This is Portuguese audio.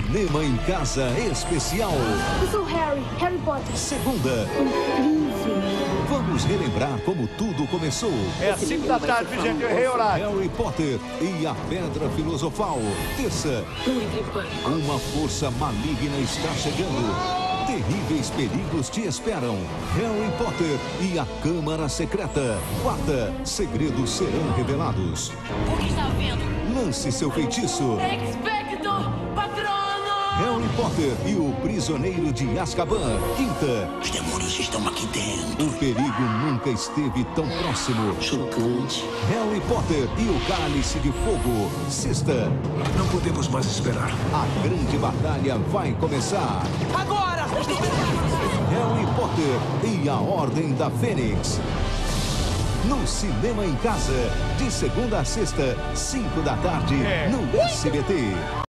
Cinema em Casa Especial. Eu sou Harry, Harry Potter. Segunda. Príncipe. Vamos relembrar como tudo começou. É às 5 da tarde, gente, eu errei o horário. Harry Potter e a Pedra Filosofal. Terça. Uma força maligna está chegando. Terríveis perigos te esperam. Harry Potter e a Câmara Secreta. Quarta. Segredos serão revelados. O que está vendo? Lance seu feitiço. Harry Potter e o Prisioneiro de Azkaban. Quinta. Os demônios estão aqui dentro. O perigo nunca esteve tão próximo. Chocante. Harry Potter e o Cálice de Fogo. Sexta. Não podemos mais esperar. A grande batalha vai começar. Agora! Harry Potter e a Ordem da Fênix. No Cinema em Casa, de segunda a sexta, cinco da tarde, É. no SBT.